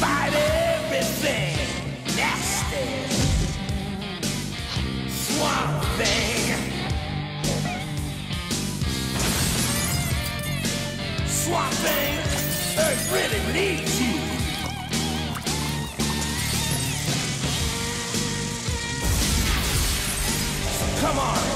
Fight everything nasty. Swamp Thing. Swamp Thing, Earth really needs you. Come on,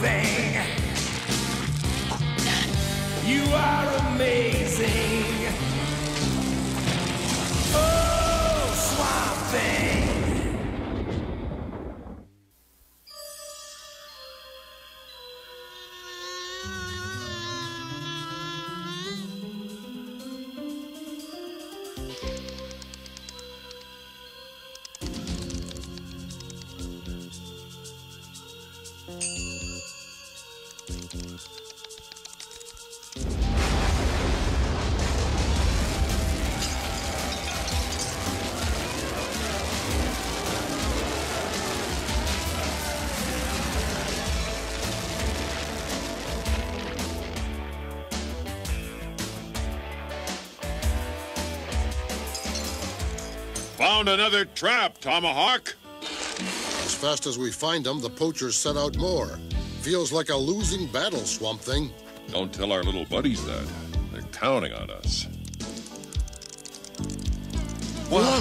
Swamp Found another trap, Tomahawk. As fast as we find them, the poachers set out more. Feels like a losing battle, Swamp Thing. Don't tell our little buddies that. They're counting on us. Whoa!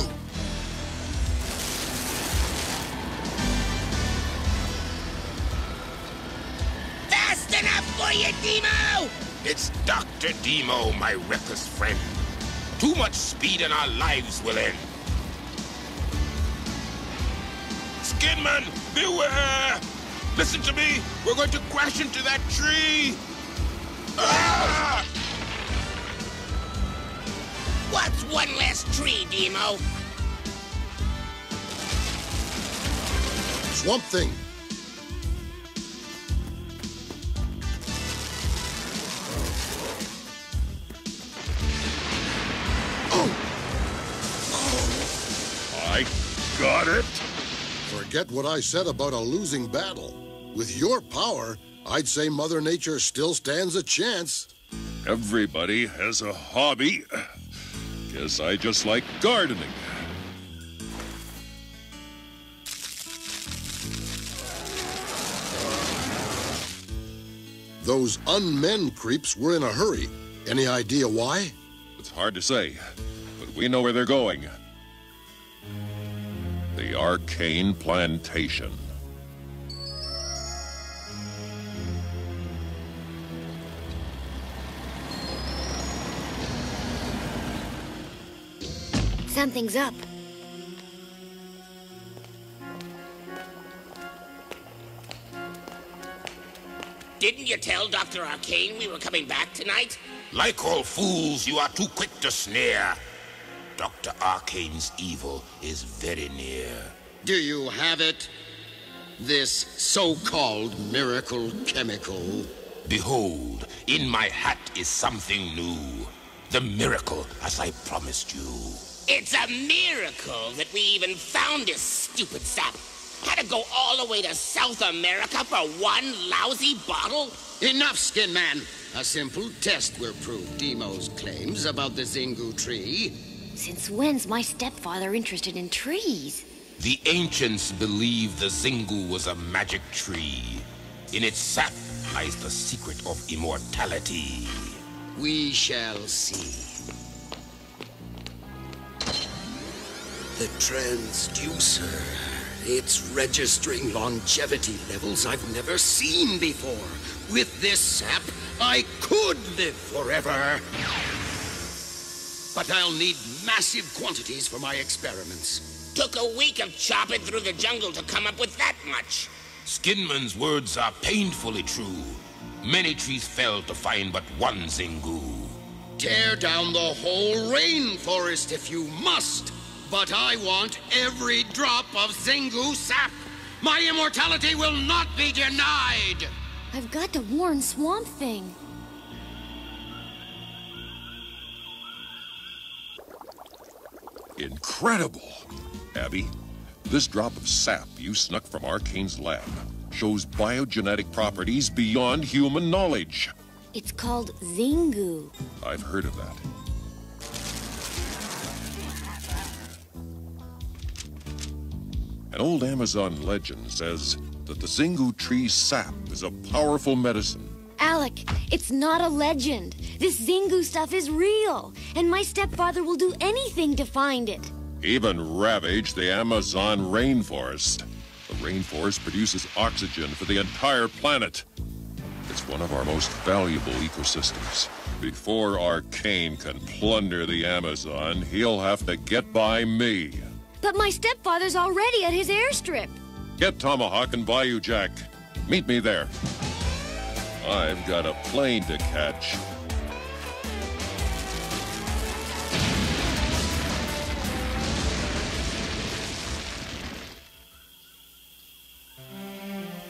Fast enough for you, Deemo! It's Dr. Deemo, my reckless friend. Too much speed and our lives will end. Skinman, beware! Listen to me! We're going to crash into that tree! Ah! What's one less tree, Deemo? Swamp Thing! I got it. Forget what I said about a losing battle. With your power, I'd say Mother Nature still stands a chance. Everybody has a hobby. Guess I just like gardening. Those unmen creeps were in a hurry. Any idea why? It's hard to say, but we know where they're going. The Arcane Plantation. Something's up. Didn't you tell Dr. Arcane we were coming back tonight? Like all fools, you are too quick to sneer. Dr. Arcane's evil is very near. Do you have it? This so-called miracle chemical? Behold, in my hat is something new. The miracle as I promised you. It's a miracle that we even found this stupid sap. Had to go all the way to South America for one lousy bottle? Enough, Skinman. A simple test will prove Deemo's claims about the Zingu tree. Since when's my stepfather interested in trees? The ancients believed the Zingu was a magic tree. In its sap lies the secret of immortality. We shall see. The transducer. It's registering longevity levels I've never seen before. With this sap, I could live forever. But I'll need massive quantities for my experiments. Took a week of chopping through the jungle to come up with that much. Skinman's words are painfully true. Many trees fell to find but one Zingu. Tear down the whole rainforest if you must. But I want every drop of Zingu sap. My immortality will not be denied. I've got to warn Swamp Thing. Incredible. Abby, This drop of sap you snuck from Arcane's lab shows biogenetic properties beyond human knowledge. It's called Zingu. I've heard of that. An old Amazon legend says that the Zingu tree's sap is a powerful medicine. Alec, it's not a legend. This Zingu stuff is real, and my stepfather will do anything to find it. Even ravage the Amazon rainforest. The rainforest produces oxygen for the entire planet. It's one of our most valuable ecosystems. Before Arcane can plunder the Amazon, he'll have to get by me. But my stepfather's already at his airstrip. Get Tomahawk and Bayou Jack. Meet me there. I've got a plane to catch.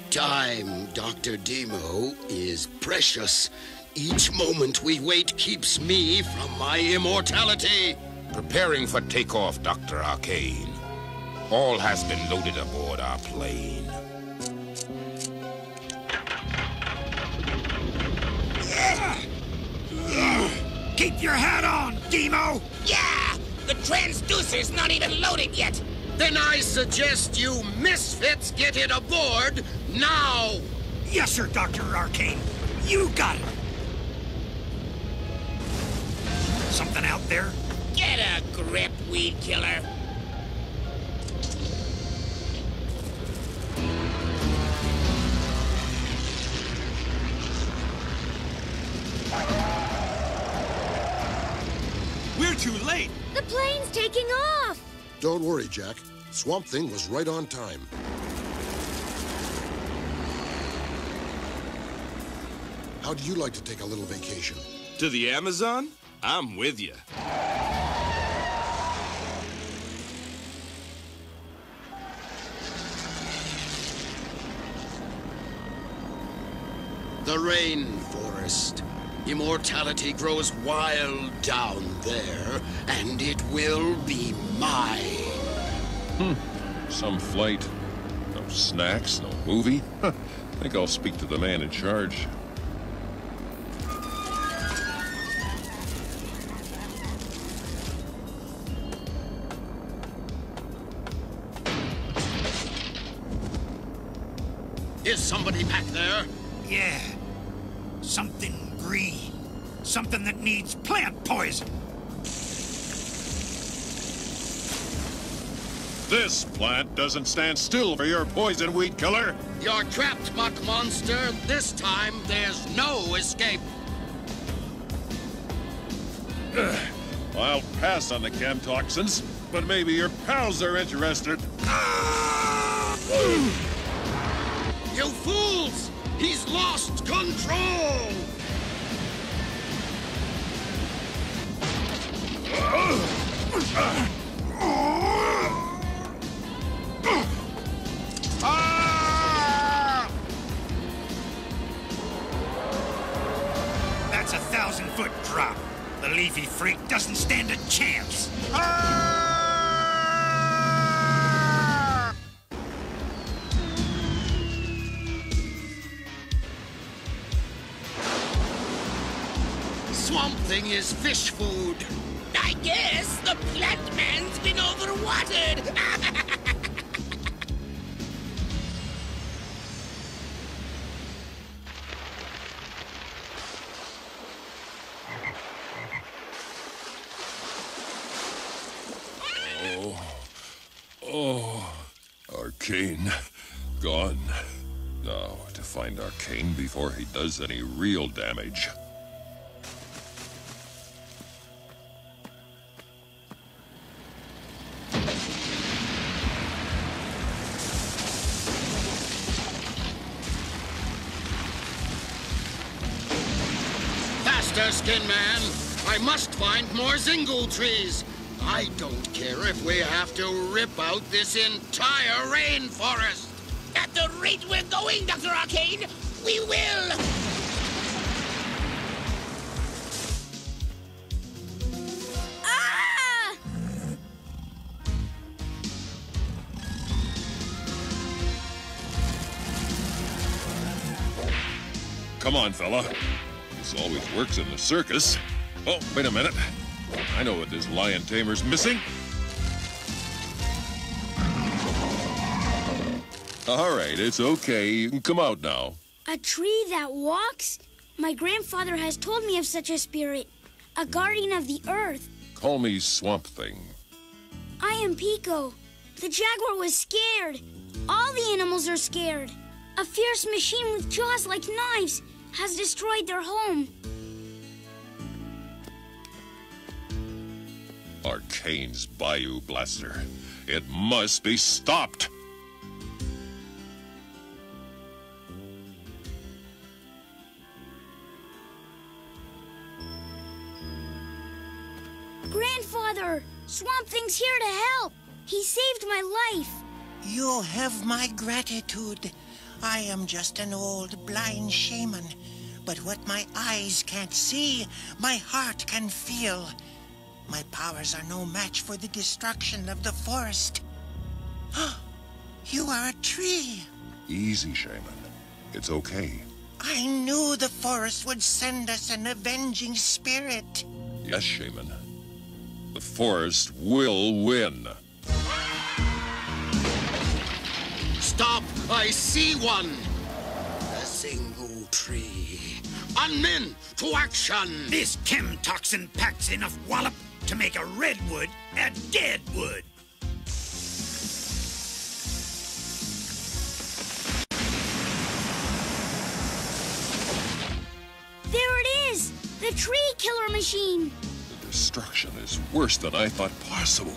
Time, Dr. Deemo, is precious. Each moment we wait keeps me from my immortality. Preparing for takeoff, Dr. Arcane. All has been loaded aboard our plane. Keep your hat on, Deemo! Yeah! The transducer's not even loaded yet! Then I suggest you misfits get it aboard now! Yes, sir, Dr. Arcane. You got it. Something out there? Get a grip, Weedkiller. The plane's taking off. Don't worry, Jack. Swamp Thing was right on time. How'd you like to take a little vacation? To the Amazon? I'm with you. The rainforest. Immortality grows wild down there, and it will be mine. Hmm. Some flight. No snacks, no movie. Huh. Think I'll speak to the man in charge. Something that needs plant poison. This plant doesn't stand still for your poison, Weedkiller. You're trapped, muck monster. This time, there's no escape. I'll pass on the chem toxins, but maybe your pals are interested. Ah! You fools! He's lost control! That's a thousand foot drop. The leafy freak doesn't stand a chance. Swamp Thing is fish food. I guess the plant man's been overwatered. Oh. oh Arcane. Gone. Now, to find Arcane before he does any real damage. Bearskin Man. I must find more Zingle trees. I don't care if we have to rip out this entire rainforest. At the rate we're going, Dr. Arcane, we will! Ah! Come on, fella. Always works in the circus. Oh, wait a minute. I know what this lion tamer's missing. All right, it's okay. You can come out now. A tree that walks? My grandfather has told me of such a spirit. A guardian of the earth. Call me Swamp Thing. I am Pico. The jaguar was scared. All the animals are scared. A fierce machine with jaws like knives has destroyed their home. Arcane's Bayou Blaster. It must be stopped. Grandfather, Swamp Thing's here to help. He saved my life. You'll have my gratitude. I am just an old blind shaman. But what my eyes can't see, my heart can feel. My powers are no match for the destruction of the forest. you are a tree. Easy, Shaman. It's okay. I knew the forest would send us an avenging spirit. Yes, Shaman. The forest will win. Stop! I see one! The Zingu tree. Unmen, to action! This chem toxin packs enough wallop to make a redwood a deadwood. There it is! The tree killer machine! The destruction is worse than I thought possible.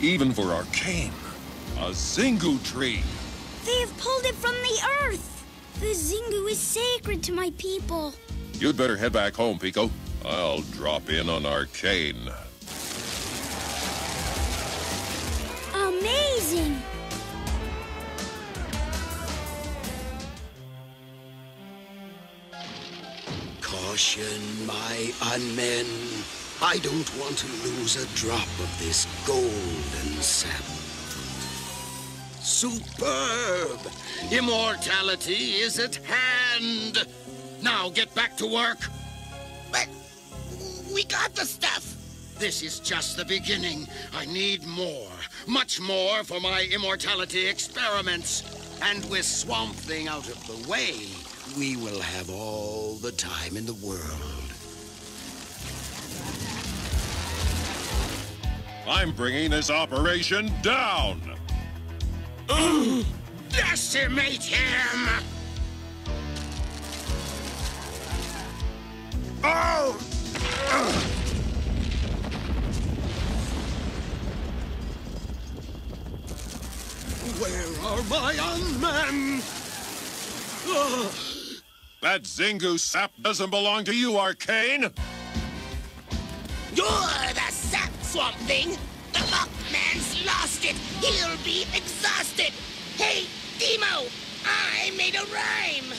Even for Arcane. A Zingu tree. They have pulled it from the earth! The Zingu is sacred to my people. You'd better head back home, Pico. I'll drop in on Arcane. Amazing! Caution, my unmen. I don't want to lose a drop of this golden sap. Superb! Immortality is at hand! Now get back to work! But we got the stuff. This is just the beginning. I need more, much more for my immortality experiments. And with Swamp Thing out of the way, we will have all the time in the world. I'm bringing this operation down. Decimate him! Oh! Where are my unmen? That Zingu sap doesn't belong to you, Arcane. You're the sap swamp thing. The luck man's lost it. He'll be. Hey, I made a rhyme.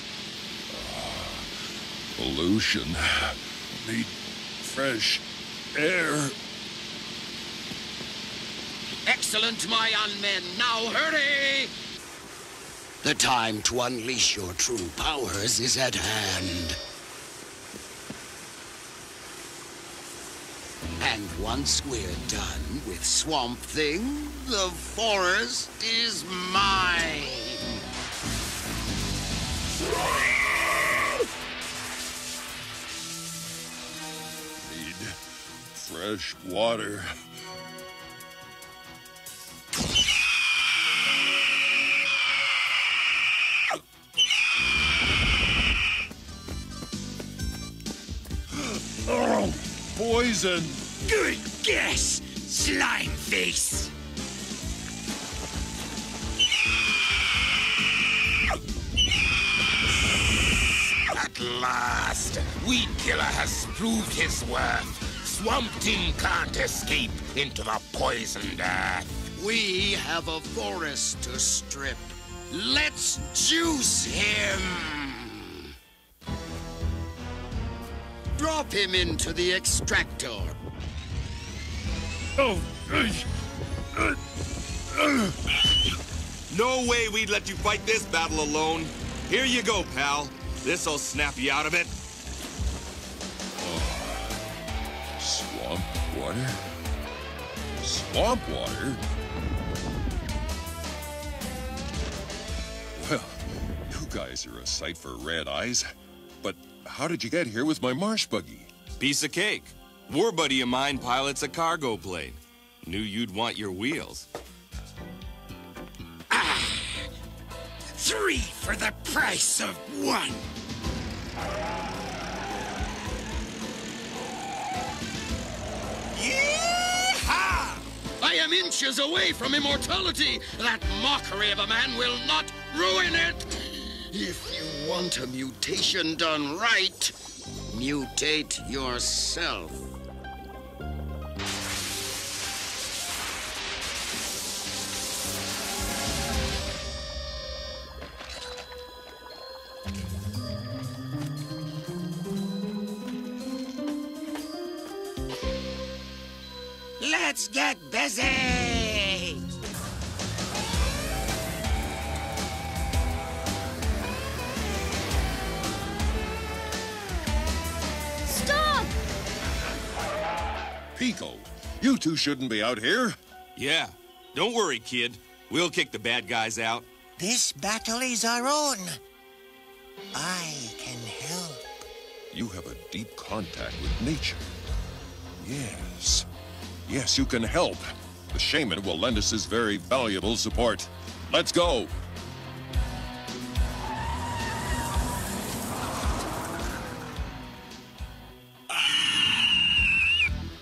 Pollution. Need fresh air. Excellent, my unmen. Now hurry! The time to unleash your true powers is at hand. And once we're done with Swamp Thing, the forest is mine. Fresh water. Oh, poison. Good guess, slime face. At last, Weedkiller has proved his worth. Swamp Thing can't escape into the poisoned earth. We have a forest to strip. Let's juice him! Drop him into the extractor. Oh, No way we'd let you fight this battle alone. Here you go, pal. This'll snap you out of it. Swamp water? Swamp water? Well, you guys are a sight for red eyes. But how did you get here with my marsh buggy? Piece of cake. War buddy of mine pilots a cargo plane. Knew you'd want your wheels. Ah! Three for the price of one. Yeehaw! I am inches away from immortality. That mockery of a man will not ruin it. If you want a mutation done right, mutate yourself. Busy! Stop! Pico, you two shouldn't be out here. Yeah. Don't worry, kid. We'll kick the bad guys out. This battle is our own. I can help. You have a deep contact with nature. Yes. Yes, you can help. The shaman will lend us his very valuable support. Let's go.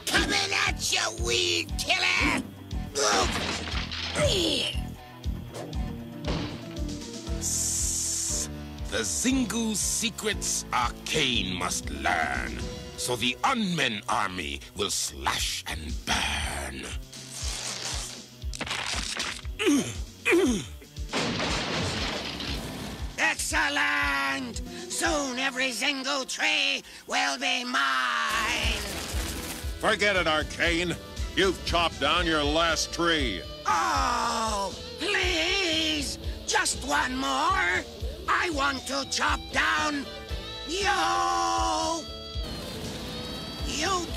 Coming at you, Weedkiller! The Zingu secrets Arcane must learn, so the Unmen army will slash and burn. Excellent! Soon every Zingu tree will be mine! Forget it, Arcane. You've chopped down your last tree. Oh, please! Just one more! I want to chop down you!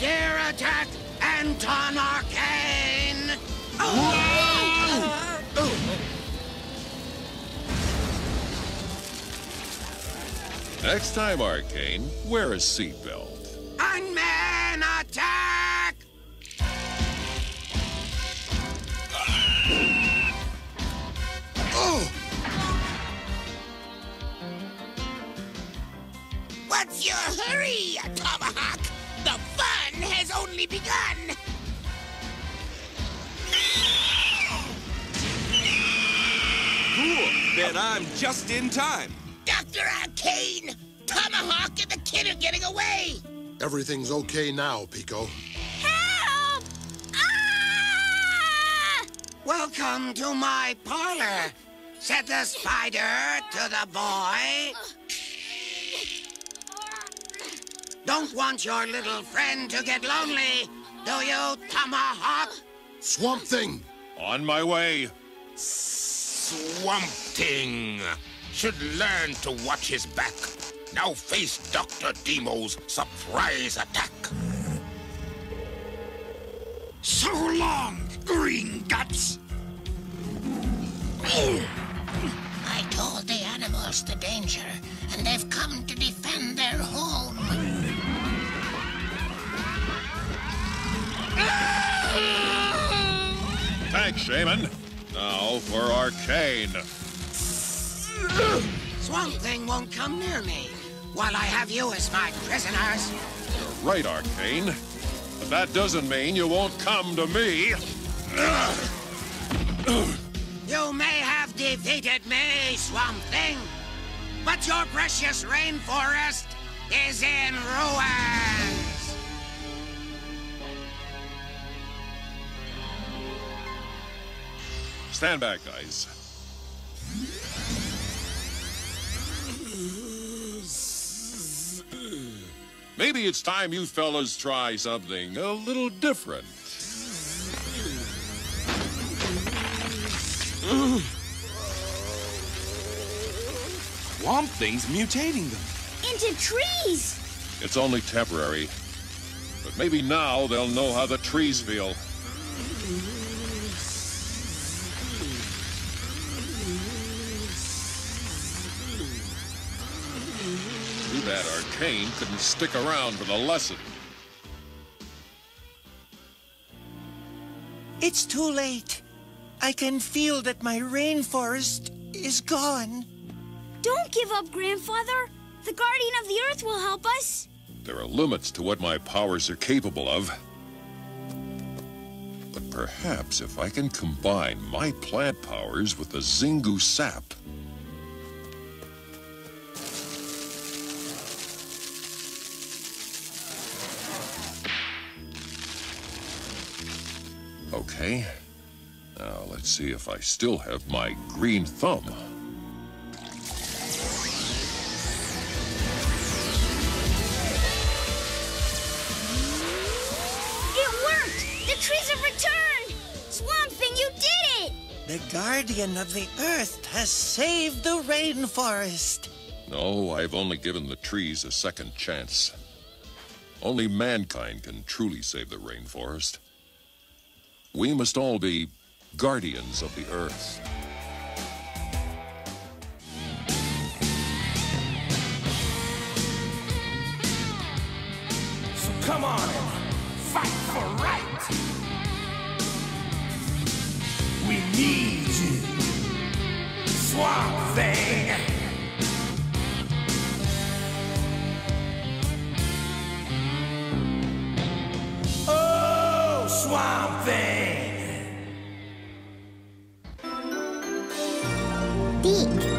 Dare attack Anton Arcane! Next time, Arcane, wear a seatbelt. Unman attack! Has only begun! Cool. Then I'm just in time. Dr. Arcane! Tomahawk and the kid are getting away! Everything's okay now, Pico. Help! Ah! Welcome to my parlor. Said the spider to the boy. Don't want your little friend to get lonely, do you, Tomahawk? Swamp Thing! On my way. Swamp Thing should learn to watch his back. Now face Dr. Deemo's surprise attack. So long, green guts. I told the animals the danger, and they've come to defend their home. Thanks, Shaman. Now for Arcane. Swamp Thing won't come near me while I have you as my prisoners. You're right, Arcane. But that doesn't mean you won't come to me. You may have defeated me, Swamp Thing, but your precious rainforest is in ruins. Stand back, guys. Maybe it's time you fellas try something a little different. Swamp Thing's mutating them. Into trees! It's only temporary. But maybe now they'll know how the trees feel. Too bad Arcane couldn't stick around for the lesson. It's too late. I can feel that my rainforest is gone. Don't give up, Grandfather. The Guardian of the Earth will help us. There are limits to what my powers are capable of. But perhaps if I can combine my plant powers with the Zingu sap. Okay. Now let's see if I still have my green thumb. Guardian of the Earth has saved the rainforest. No, I've only given the trees a second chance. Only mankind can truly save the rainforest. We must all be guardians of the earth. So come on need you, Swamp Thing. Oh, Swamp Thing. Beak.